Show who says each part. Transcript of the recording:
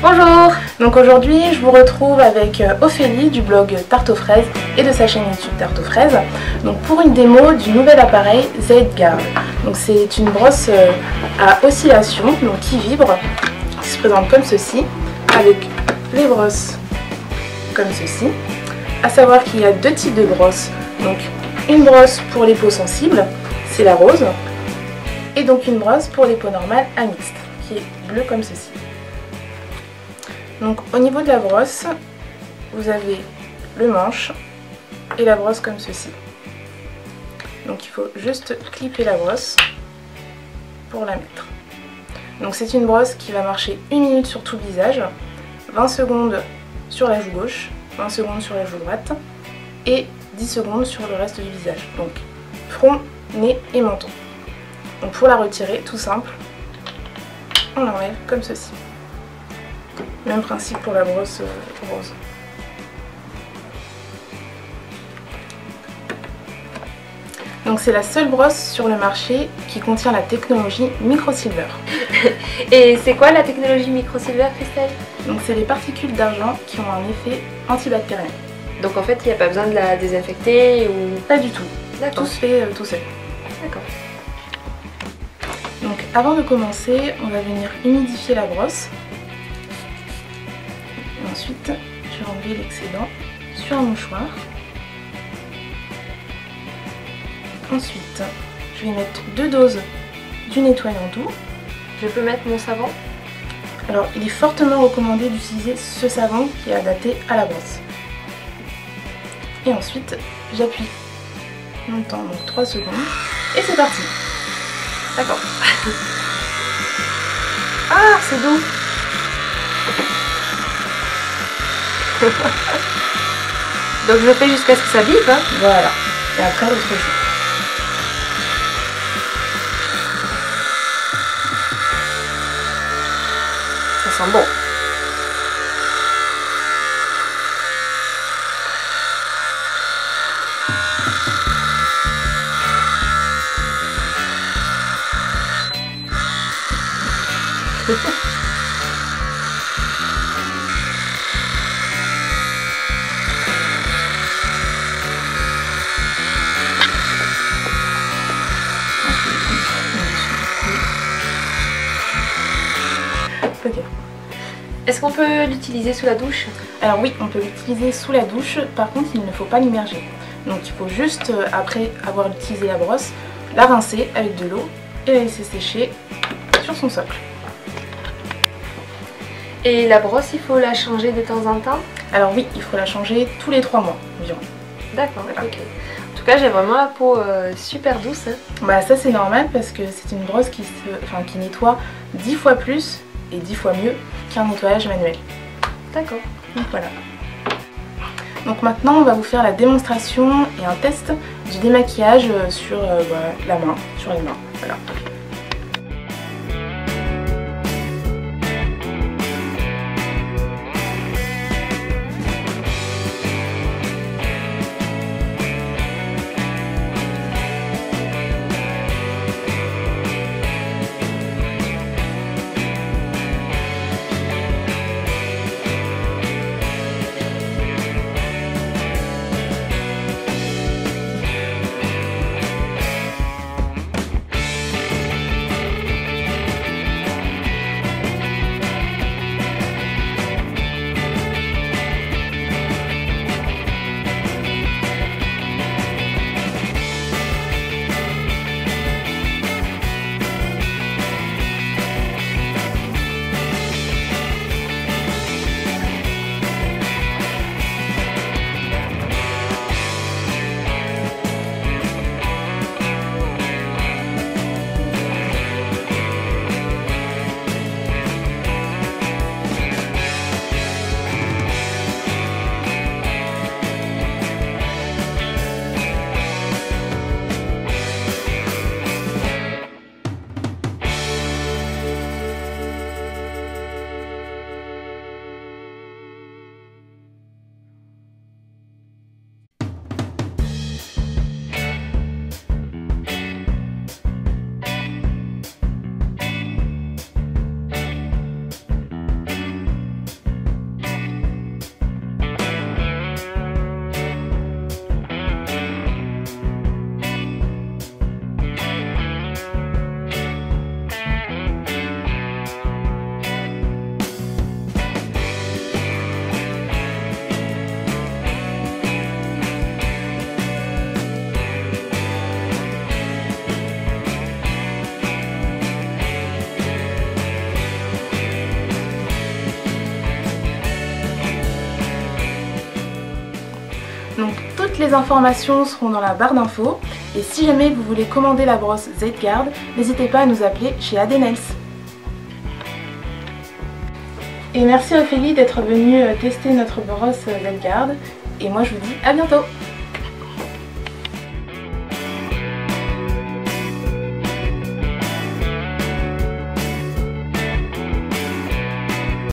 Speaker 1: Bonjour
Speaker 2: Donc aujourd'hui je vous retrouve avec euh, Ophélie du blog Tarte aux fraises et de sa chaîne YouTube Tarte aux fraises donc pour une démo du nouvel appareil Z-Guard. C'est une brosse euh, à oscillation donc qui vibre, qui se présente comme ceci avec les brosses comme ceci. À savoir qu'il y a deux types de brosses. Donc une brosse pour les peaux sensibles, c'est la rose, et donc une brosse pour les peaux normales à mixte, qui est bleue comme ceci. Donc au niveau de la brosse, vous avez le manche et la brosse comme ceci. Donc il faut juste clipper la brosse pour la mettre. Donc c'est une brosse qui va marcher une minute sur tout le visage, 20 secondes sur la joue gauche, 20 secondes sur la joue droite et 10 secondes sur le reste du visage. Donc front, nez et menton. Donc pour la retirer, tout simple, on l'enlève comme ceci. Même principe pour la brosse euh, rose. Donc c'est la seule brosse sur le marché qui contient la technologie microsilver.
Speaker 1: Et c'est quoi la technologie microsilver, Christelle?
Speaker 2: Donc c'est les particules d'argent qui ont un effet antibactérien.
Speaker 1: Donc en fait, il n'y a pas besoin de la désinfecter ou...
Speaker 2: Pas du tout. Tout se fait euh, tout seul.
Speaker 1: D'accord.
Speaker 2: Donc avant de commencer, on va venir humidifier la brosse. Ensuite, je vais enlever l'excédent sur un mouchoir. Ensuite, je vais mettre deux doses du nettoyant doux.
Speaker 1: Je peux mettre mon savon?
Speaker 2: Alors, il est fortement recommandé d'utiliser ce savon qui est adapté à la brosse. Et ensuite, j'appuie longtemps, donc 3 secondes. Et c'est parti
Speaker 1: D'accord.
Speaker 2: Ah, c'est doux
Speaker 1: Donc je fais jusqu'à ce que ça vibre. hein.
Speaker 2: Voilà. Et après, l'autre joue.
Speaker 1: Ça sent bon. Est-ce qu'on peut l'utiliser sous la douche?
Speaker 2: Alors oui, on peut l'utiliser sous la douche, par contre il ne faut pas l'immerger. Donc il faut juste, euh, après avoir utilisé la brosse, la rincer avec de l'eau et la laisser sécher sur son socle.
Speaker 1: Et la brosse, il faut la changer de temps en temps?
Speaker 2: Alors oui, il faut la changer tous les 3 mois environ.
Speaker 1: D'accord,
Speaker 2: Voilà.
Speaker 1: ok. En tout cas, j'ai vraiment la peau euh, super douce. hein.
Speaker 2: Bah ça c'est normal parce que c'est une brosse qui, se, enfin, qui nettoie 10 fois plus et 10 fois mieux qu'un nettoyage manuel.
Speaker 1: D'accord.
Speaker 2: Donc voilà. Donc maintenant on va vous faire la démonstration et un test du démaquillage euh, sur euh, voilà, la main, sur les mains. Voilà. Les informations seront dans la barre d'infos. Et si jamais vous voulez commander la brosse Z-Guard, n'hésitez pas à nous appeler chez Adenels. Et merci Ophélie d'être venue tester notre brosse Z-Guard. Et moi je vous dis à bientôt